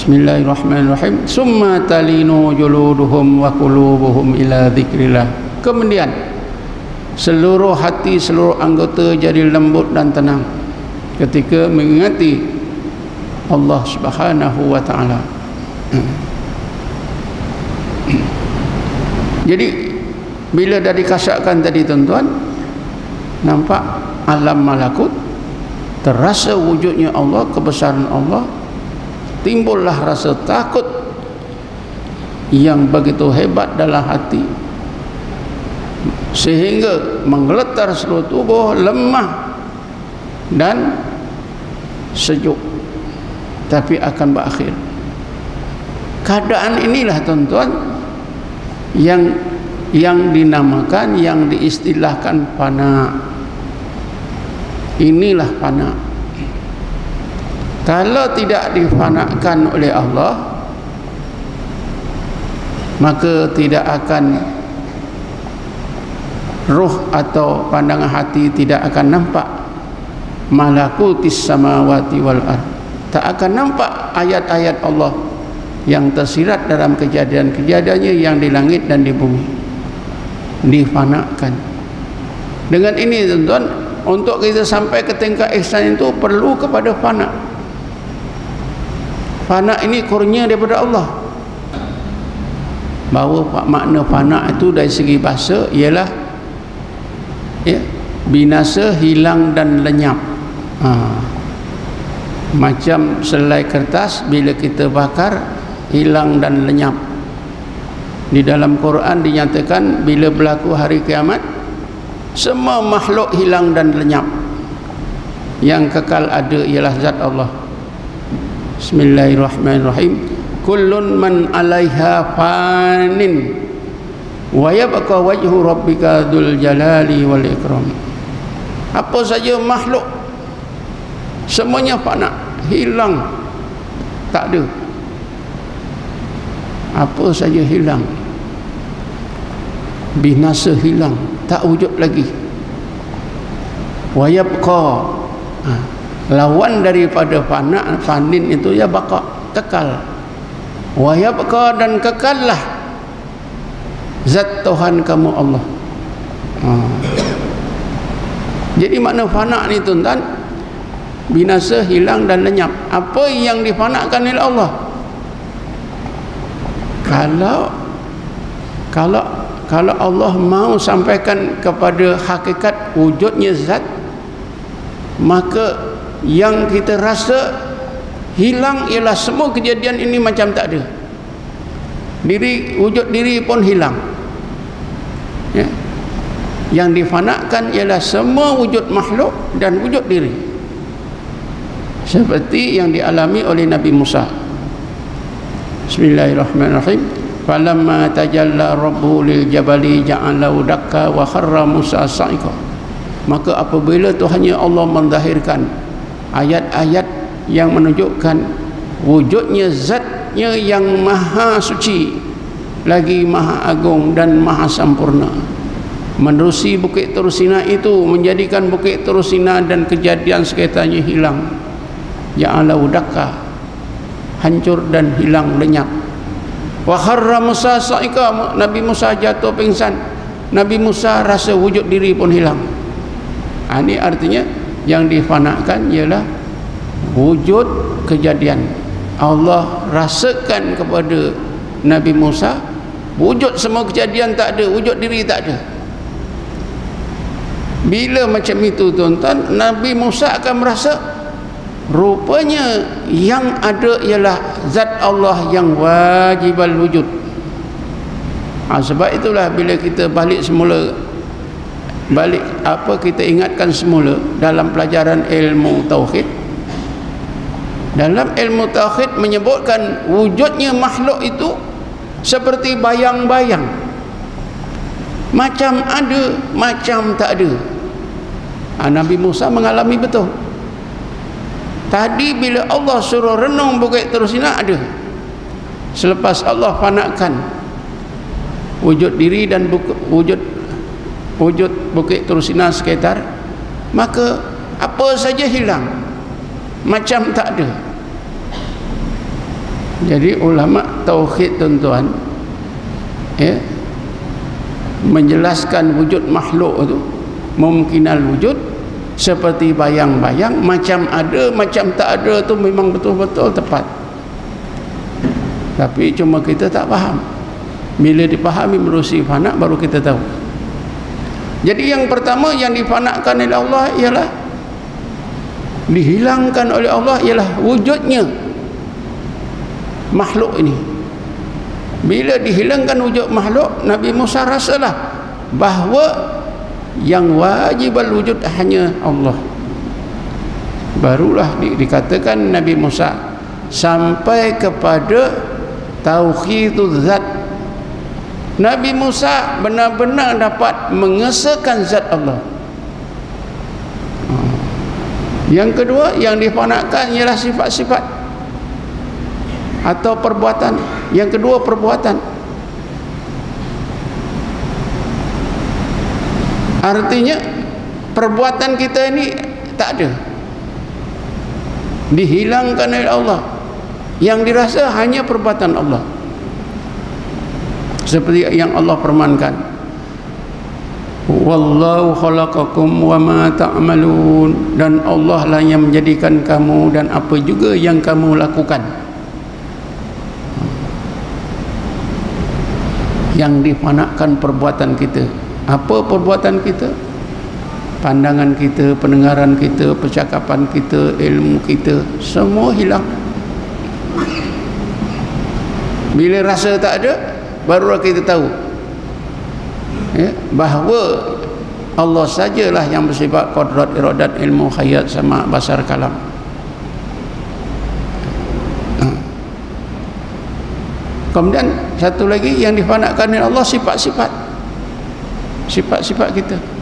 Bismillahirrahmanirrahim. Summa talinu juluduhum wa qulubuhum ila dzikrillah. Kemudian seluruh hati seluruh anggota jadi lembut dan tenang ketika mengingati Allah Subhanahu wa taala. Jadi bila dah dikasakkan tadi tuan-tuan nampak alam malakut terasa wujudnya Allah kebesaran Allah timbullah rasa takut. Yang begitu hebat dalam hati. Sehingga menggeletar seluruh tubuh lemah dan sejuk. Tapi akan berakhir. Keadaan inilah tuan-tuan yang yang dinamakan yang diistilahkan fana inilah fana kalau tidak difanakan oleh Allah maka tidak akan ruh atau pandangan hati tidak akan nampak. Malakutis samawati wal ard. Tak akan nampak ayat-ayat Allah yang tersirat dalam kejadian-kejadiannya yang di langit dan di bumi. Difanakan dengan ini tuan-tuan untuk kita sampai ke tingkat ihsan itu perlu kepada fana fana ini kurnia daripada Allah. Bahawa makna fana itu dari segi bahasa ialah ya, binasa hilang dan lenyap. Ha. macam selai kertas bila kita bakar hilang dan lenyap. Di dalam Quran dinyatakan bila berlaku hari kiamat semua makhluk hilang dan lenyap. Yang kekal ada ialah zat Allah Bismillahirrahmanirrahim. Kullun man alaiha fanin wa yabqa wajhu rabbika dzul jalali wal ikram. Apa saja makhluk semuanya fana hilang. Tak ada. Apa saja hilang. Binasa hilang. Tak wujud lagi. Wayabqa ha. Lawan daripada fana fanin itu ya baqa kekal. Wayabqa dan kekallah zat Tuhan kamu Allah. Ha. jadi makna fana ni tuan-tuan binasa hilang dan lenyap. Apa yang difanakan oleh Allah? Kalau kalau kalau Allah mau sampaikan kepada hakikat wujudnya zat maka yang kita rasa hilang ialah semua kejadian ini macam tak ada diri wujud diri pun hilang ya. yang difanakan ialah semua wujud makhluk dan wujud diri seperti yang dialami oleh Nabi Musa Bismillahirrahmanirrahim. Falamma tajalla rabbu lil jabali ja'alahu dakka wa kharra Musa sa'iqa. Maka apabila Tuhannya Allah mendahirkan ayat-ayat yang menunjukkan wujudnya zatnya yang maha suci lagi maha agung dan maha sempurna menerusi bukit Turusina itu menjadikan bukit Turusina dan kejadian sekitarnya hilang. Ja'alahu dakka hancur dan hilang lenyap. Wa kharra Musa sa'ika Nabi Musa jatuh pingsan. Nabi Musa rasa wujud diri pun hilang. Ha, ini artinya yang difanakan ialah wujud kejadian. Allah rasakan kepada Nabi Musa wujud semua kejadian tak ada wujud diri tak ada. Bila macam itu tuan-tuan Nabi Musa akan merasa rupanya yang ada ialah zat Allah yang wajibal wujud. Ha, sebab itulah bila kita balik semula balik apa kita ingatkan semula dalam pelajaran ilmu tauhid? Dalam ilmu tauhid menyebutkan wujudnya makhluk itu seperti bayang-bayang. Macam ada macam tak ada. Ha, Nabi Musa mengalami betul. Tadi bila Allah suruh renung bukit terusina ada. Selepas Allah fanakan wujud diri dan buku, wujud wujud bukit terusina sekitar, maka apa saja hilang. Macam tak ada. jadi ulama tauhid tuan-tuan ya menjelaskan wujud makhluk itu mungkinal wujud seperti bayang-bayang macam ada macam tak ada tu memang betul-betul tepat tapi cuma kita tak faham bila dipahami merusi fana baru kita tahu jadi yang pertama yang difanakkan oleh Allah ialah dihilangkan oleh Allah ialah wujudnya makhluk ini. Bila dihilangkan wujud makhluk Nabi Musa rasalah bahawa yang wajib wujud hanya Allah. Barulah di, dikatakan Nabi Musa sampai kepada tauhidul zat Nabi Musa benar-benar dapat mengesahkan zat Allah yang kedua yang difanakkan ialah sifat-sifat atau perbuatan. Yang kedua perbuatan. Artinya perbuatan kita ini tak ada. Dihilangkan oleh Allah. Yang dirasa hanya perbuatan Allah. Seperti yang Allah permankan. Wallahu khalaqakum wa ma ta'malun. Dan Allah lah yang menjadikan kamu dan apa juga yang kamu lakukan. Yang dipanakkan perbuatan kita. Apa perbuatan kita? Pandangan kita pendengaran kita percakapan kita ilmu kita semua hilang. Bila rasa tak ada barulah kita tahu. Ya, bahawa Allah sajalah yang bersifat kodrat iradat ilmu khayat sama basar kalam. Ha. kemudian satu lagi yang difanakkan oleh Allah sifat-sifat. Sifat-sifat kita